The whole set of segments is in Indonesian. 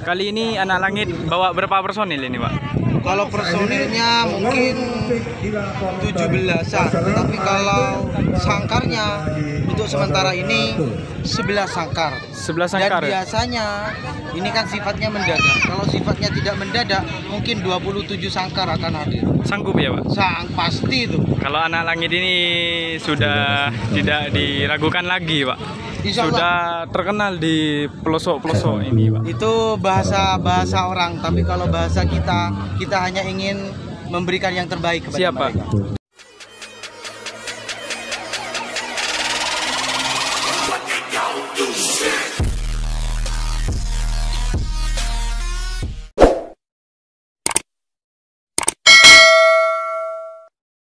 Kali ini anak langit bawa berapa personil ini, Pak? Kalau personilnya mungkin 17-an, tapi kalau sangkarnya untuk sementara ini 11 sangkar. 11 Dan sangkar. ya? biasanya ini kan sifatnya mendadak. Kalau sifatnya tidak mendadak, mungkin 27 sangkar akan hadir. Sanggup ya, Pak? Sang pasti itu. Kalau anak langit ini sudah tidak diragukan lagi, Pak. Insya Allah. Sudah terkenal di pelosok-pelosok ini, Pak. Itu bahasa bahasa orang, tapi kalau bahasa kita, kita hanya ingin memberikan yang terbaik kepada Siap, Pak. mereka.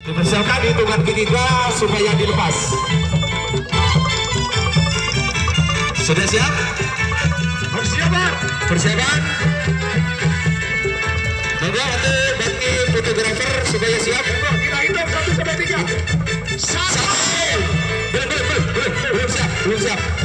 Dipersiapkan hitungan ketiga supaya dilepas. Sudah siap? Persiapan. Persiapan. Monggo nanti bagi fotografer supaya siap. Kita hitung satu sampai tiga. Satu. Belum, belum, belum, belum, belum siap, belum siap.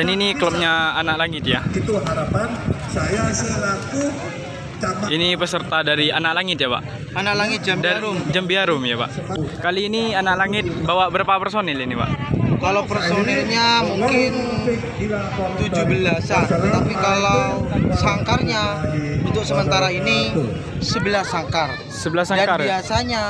Dan ini klubnya anak langit ya. itu harapan saya selaku Ini peserta dari anak langit ya, Pak. Anak langit jam Dan jarum. Jambiarum ya, Pak. Kali ini anak langit bawa berapa personil ini, Pak? Kalau personilnya mungkin 17-an, tapi kalau sangkarnya untuk sementara ini 11 sangkar. 11 Dan sangkar ya. biasanya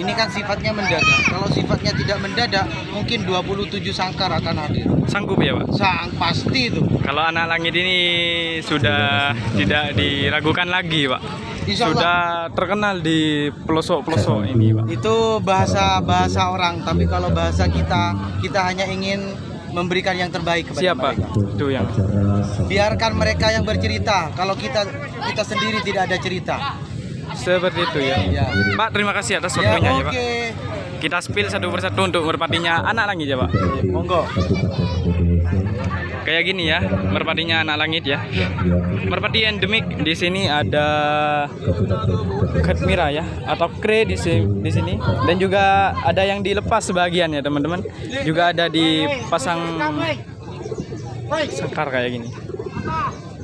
ini kan sifatnya mendadak. Kalau sifatnya tidak mendadak, mungkin 27 sangkar akan hadir. Sanggup ya, Pak? Sang pasti itu. Kalau anak langit ini sudah tidak diragukan lagi, Pak. Insya Allah. Sudah terkenal di pelosok-pelosok ini, Pak. Itu bahasa bahasa orang, tapi kalau bahasa kita, kita hanya ingin memberikan yang terbaik kepada Siap, Pak. mereka. Itu yang Biarkan mereka yang bercerita. Kalau kita kita sendiri tidak ada cerita. seperti itu ya. Ya. Pak, terima kasih atas Ya, waktunya ya, oke. Pak. Kita spill satu persatu untuk merpatinya anak langit ya, Pak. Monggo. Kayak gini ya, merpatinya anak langit ya. Merpati endemik di sini ada Katmira ya atau kre di sini, di sini dan juga ada yang dilepas sebagian ya, teman-teman. Juga ada dipasang sangkar kayak gini.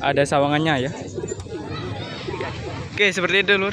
Ada sawangannya ya. Oke, seperti itu, Lur.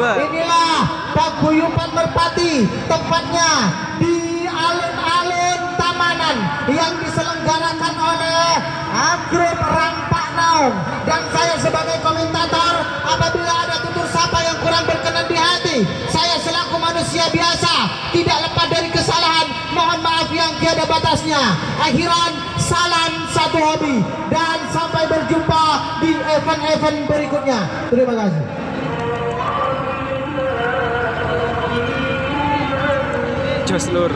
Inilah paguyuban merpati. Tempatnya di alun-alun Tamanan yang diselenggarakan oleh grup Rampak Naung. Dan saya sebagai komentator apabila ada tutur sapa yang kurang berkenan di hati saya selaku manusia biasa tidak lepas dari kesalahan mohon maaf yang tiada batasnya. Akhiran salam satu hobi. Dan sampai berjumpa di event-event berikutnya. Terima kasih jos lur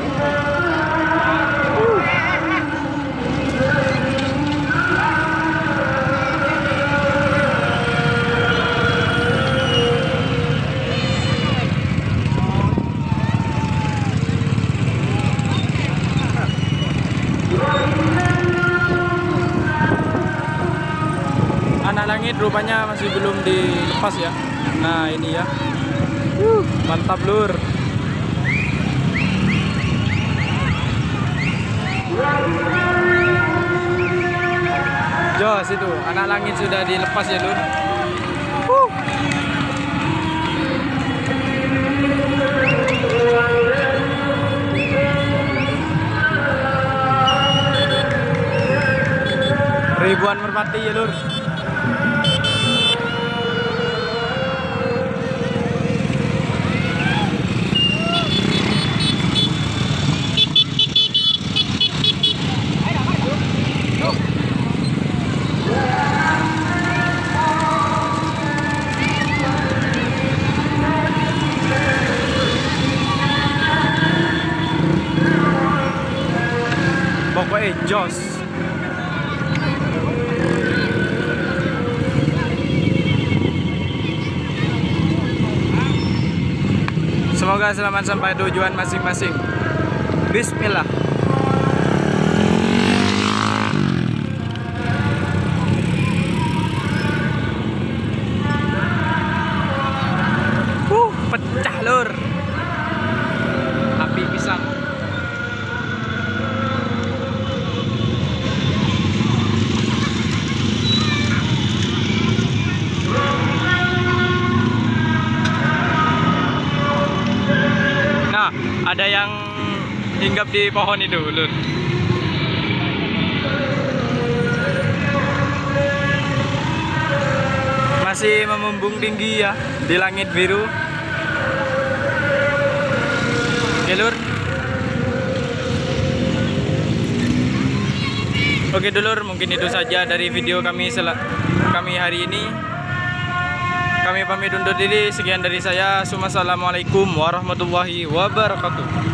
anak langit rupanya masih belum dilepas ya. Nah ini ya. Mantap lur Jos itu anak langit sudah dilepas ya lur. Ribuan merpati ya lur Semoga selamat sampai tujuan masing-masing. Bismillah. Ada yang hinggap di pohon itu, Lur. Masih memumbung tinggi ya di langit biru. Oke, Lur. Oke, dulur, mungkin itu saja dari video kami kami hari ini. Kami pamit undur diri. Sekian dari saya. Assalamualaikum warahmatullahi wabarakatuh.